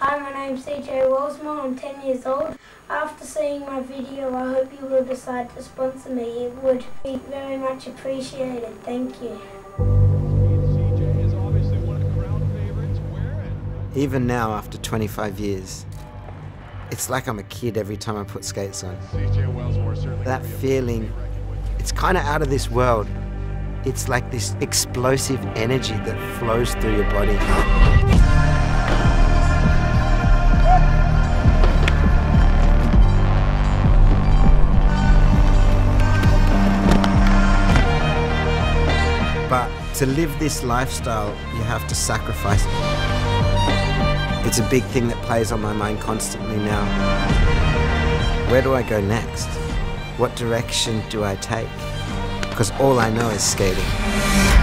Hi, my name's CJ Wellsmore. I'm 10 years old. After seeing my video, I hope you will decide to sponsor me. It would be very much appreciated. Thank you. CJ is obviously one of the crowd favorites. Even now, after 25 years, it's like I'm a kid every time I put skates on. CJ Wellsmore That gonna be a feeling, big record with. it's kind of out of this world. It's like this explosive energy that flows through your body. To live this lifestyle, you have to sacrifice. It's a big thing that plays on my mind constantly now. Where do I go next? What direction do I take? Because all I know is skating.